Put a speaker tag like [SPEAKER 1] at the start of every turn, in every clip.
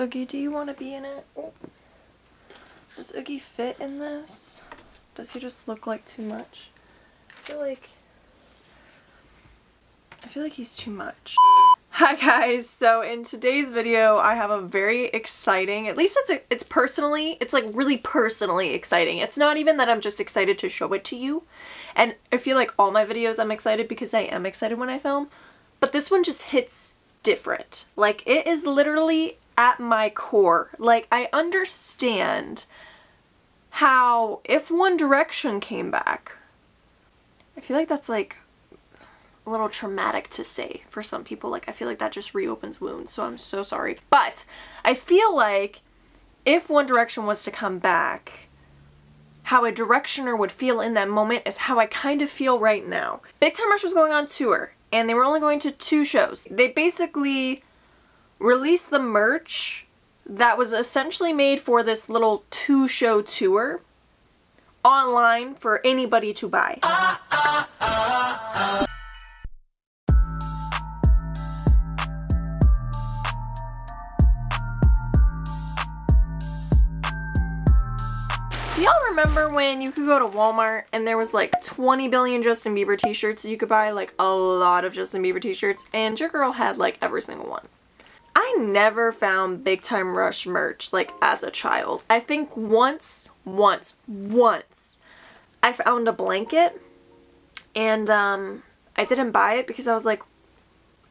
[SPEAKER 1] Oogie, do you want to be in it? Oh. Does Oogie fit in this? Does he just look like too much? I feel like... I feel like he's too much. Hi guys, so in today's video I have a very exciting, at least it's a, it's personally, it's like really personally exciting. It's not even that I'm just excited to show it to you. And I feel like all my videos I'm excited because I am excited when I film. But this one just hits different. Like it is literally at my core. Like I understand how if One Direction came back, I feel like that's like a little traumatic to say for some people. Like, I feel like that just reopens wounds, so I'm so sorry. But I feel like if One Direction was to come back, how a Directioner would feel in that moment is how I kind of feel right now. Big Time Rush was going on tour, and they were only going to two shows. They basically released the merch that was essentially made for this little two-show tour online for anybody to buy. Uh, uh, uh, Do y'all remember when you could go to Walmart and there was like 20 billion Justin Bieber t-shirts you could buy like a lot of Justin Bieber t-shirts and your girl had like every single one. I never found Big Time Rush merch like as a child. I think once, once, once I found a blanket and um, I didn't buy it because I was like, I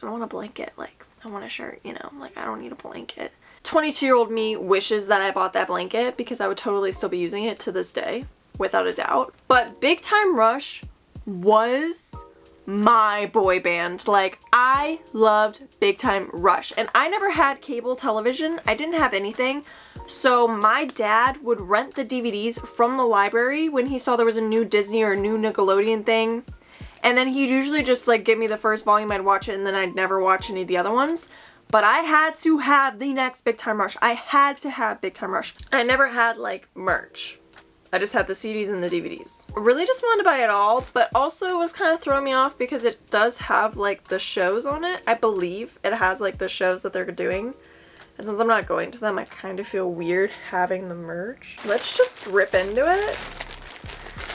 [SPEAKER 1] don't want a blanket. Like, I want a shirt, you know? Like, I don't need a blanket. 22 year old me wishes that I bought that blanket because I would totally still be using it to this day, without a doubt. But Big Time Rush was my boy band. Like, I loved Big Time Rush. And I never had cable television. I didn't have anything. So my dad would rent the DVDs from the library when he saw there was a new Disney or a new Nickelodeon thing. And then he'd usually just like give me the first volume, I'd watch it, and then I'd never watch any of the other ones. But I had to have the next Big Time Rush. I had to have Big Time Rush. I never had like merch. I just had the CDs and the DVDs. Really just wanted to buy it all, but also was kind of throwing me off because it does have like the shows on it. I believe it has like the shows that they're doing. And since I'm not going to them, I kind of feel weird having the merch. Let's just rip into it.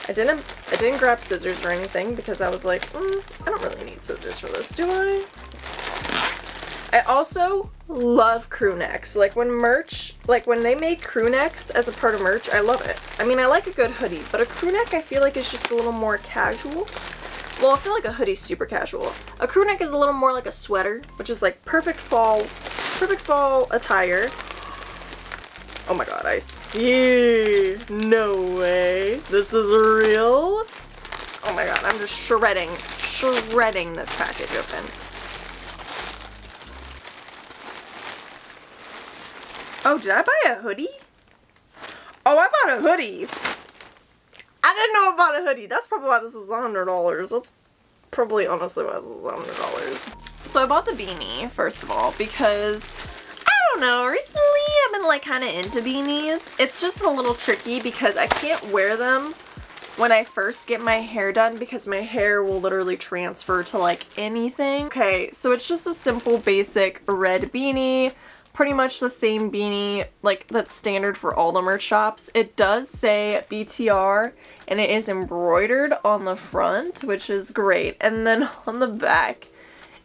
[SPEAKER 1] I didn't I didn't grab scissors or anything because I was like, mm, I don't really need scissors for this, do I? I also love crew necks. Like when merch, like when they make crew necks as a part of merch, I love it. I mean, I like a good hoodie, but a crew neck I feel like is just a little more casual. Well, I feel like a hoodie's super casual. A crew neck is a little more like a sweater, which is like perfect fall, perfect fall attire. Oh my god, I see. No way. This is real. Oh my god, I'm just shredding, shredding this package open. Oh, did I buy a hoodie? Oh, I bought a hoodie. I didn't know about a hoodie. That's probably why this is $100. That's probably honestly why this was $100. So I bought the beanie, first of all, because I don't know, recently I've been like kind of into beanies. It's just a little tricky because I can't wear them when I first get my hair done because my hair will literally transfer to like anything. Okay, so it's just a simple basic red beanie pretty much the same beanie like that's standard for all the merch shops. It does say BTR and it is embroidered on the front which is great and then on the back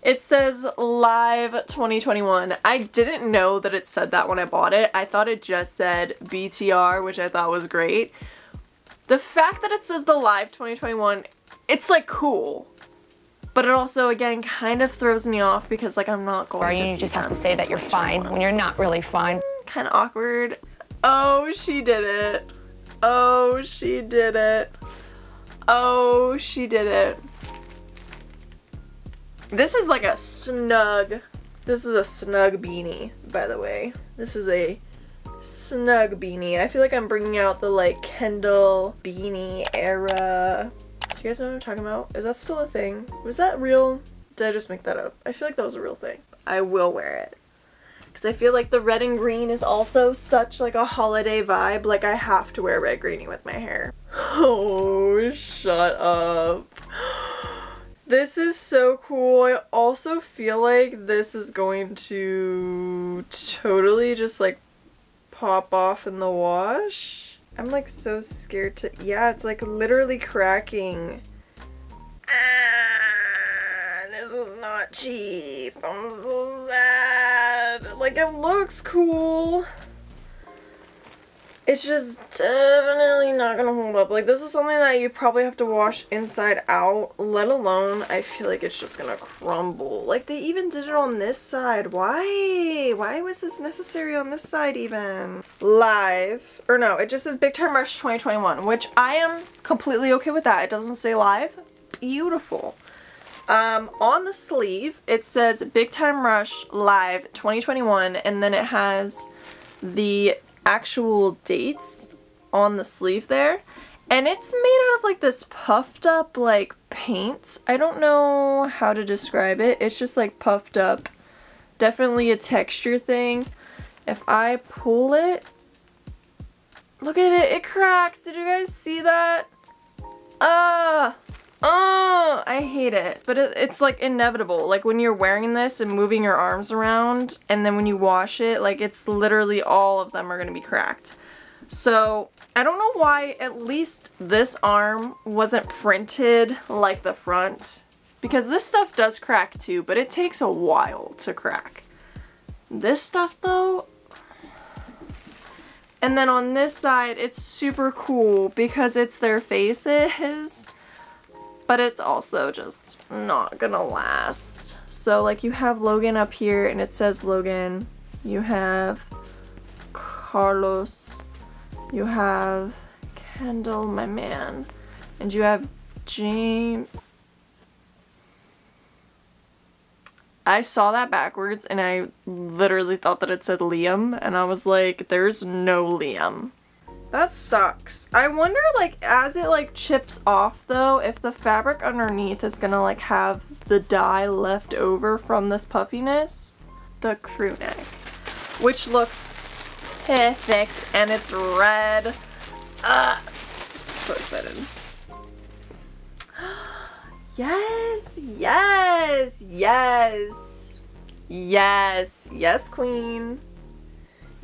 [SPEAKER 1] it says live 2021. I didn't know that it said that when I bought it. I thought it just said BTR which I thought was great. The fact that it says the live 2021 it's like cool but it also, again, kind of throws me off because, like, I'm not going
[SPEAKER 2] or
[SPEAKER 1] to
[SPEAKER 2] you just have to say that you're fine when you're not really fine.
[SPEAKER 1] Kind of awkward. Oh, she did it. Oh, she did it. Oh, she did it. This is like a snug, this is a snug beanie, by the way. This is a snug beanie. I feel like I'm bringing out the like Kendall beanie era do you guys know what I'm talking about? Is that still a thing? Was that real? Did I just make that up? I feel like that was a real thing. I will wear it. Because I feel like the red and green is also such like a holiday vibe. Like I have to wear red greeny with my hair. Oh, shut up. This is so cool. I also feel like this is going to totally just like pop off in the wash. I'm like so scared to, yeah, it's like literally cracking. Ah, this is not cheap. I'm so sad. Like it looks cool it's just definitely not gonna hold up. Like, this is something that you probably have to wash inside out, let alone I feel like it's just gonna crumble. Like, they even did it on this side. Why? Why was this necessary on this side even? Live. Or no, it just says Big Time Rush 2021, which I am completely okay with that. It doesn't say live. Beautiful. Um, on the sleeve, it says Big Time Rush Live 2021, and then it has the actual dates on the sleeve there. And it's made out of like this puffed up like paint. I don't know how to describe it. It's just like puffed up. Definitely a texture thing. If I pull it, look at it, it cracks. Did you guys see that? Ah! Uh, Oh, I hate it. But it, it's like inevitable. Like when you're wearing this and moving your arms around and then when you wash it, like it's literally all of them are going to be cracked. So I don't know why at least this arm wasn't printed like the front. Because this stuff does crack too, but it takes a while to crack. This stuff though, and then on this side, it's super cool because it's their faces but it's also just not gonna last. So like you have Logan up here and it says Logan. You have Carlos. You have Kendall, my man. And you have James. I saw that backwards and I literally thought that it said Liam and I was like, there's no Liam. That sucks. I wonder like as it like chips off though if the fabric underneath is gonna like have the dye left over from this puffiness. The crew neck. Which looks perfect and it's red. Ah, so excited. yes, yes, yes, yes, yes queen.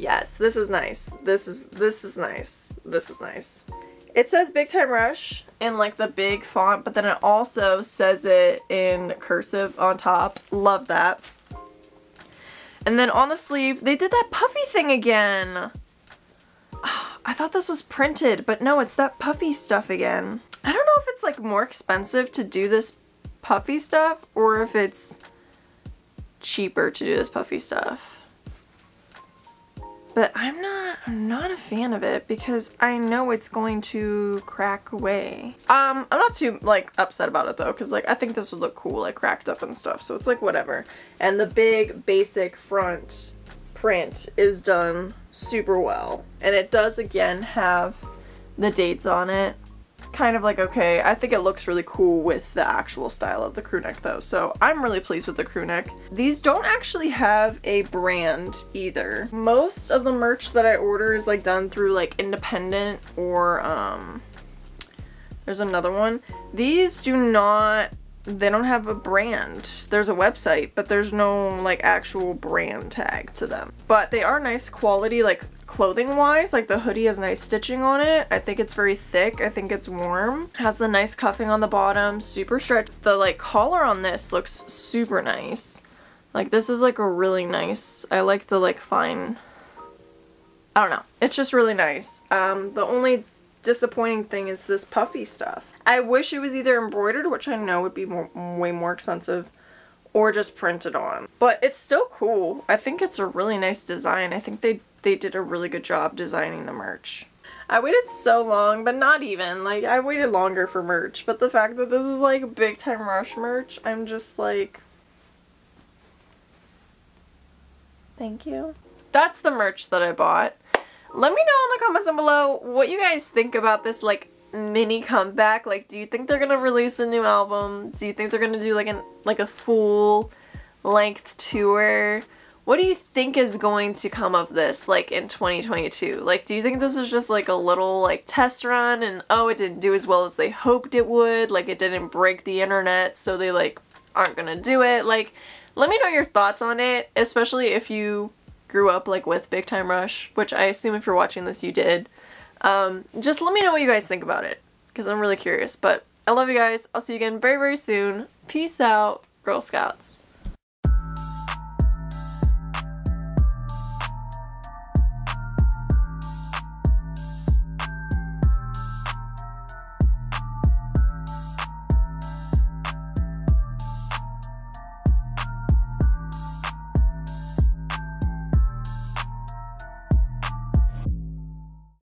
[SPEAKER 1] Yes, this is nice. This is this is nice. This is nice. It says Big Time Rush in like the big font, but then it also says it in cursive on top. Love that. And then on the sleeve, they did that puffy thing again. I thought this was printed, but no, it's that puffy stuff again. I don't know if it's like more expensive to do this puffy stuff or if it's cheaper to do this puffy stuff. But I'm not, I'm not a fan of it because I know it's going to crack away. Um, I'm not too, like, upset about it though because, like, I think this would look cool, like, cracked up and stuff. So it's, like, whatever. And the big, basic front print is done super well. And it does, again, have the dates on it kind of like okay. I think it looks really cool with the actual style of the crew neck though. So I'm really pleased with the crew neck. These don't actually have a brand either. Most of the merch that I order is like done through like independent or um there's another one. These do not they don't have a brand. There's a website, but there's no like actual brand tag to them. But they are nice quality like clothing wise. Like the hoodie has nice stitching on it. I think it's very thick. I think it's warm. Has the nice cuffing on the bottom. Super stretch. The like collar on this looks super nice. Like this is like a really nice, I like the like fine, I don't know. It's just really nice. Um, the only disappointing thing is this puffy stuff. I wish it was either embroidered, which I know would be more, way more expensive, or just printed on. But it's still cool. I think it's a really nice design. I think they, they did a really good job designing the merch. I waited so long, but not even. Like, I waited longer for merch. But the fact that this is, like, big time rush merch, I'm just like... Thank you. That's the merch that I bought. Let me know in the comments down below what you guys think about this, like, mini comeback. Like, do you think they're gonna release a new album? Do you think they're gonna do, like, an like a full length tour? what do you think is going to come of this like in 2022 like do you think this was just like a little like test run and oh it didn't do as well as they hoped it would like it didn't break the internet so they like aren't gonna do it like let me know your thoughts on it especially if you grew up like with big time rush which i assume if you're watching this you did. Um, just let me know what you guys think about it because i'm really curious but i love you guys. I'll see you again very very soon. Peace out girl scouts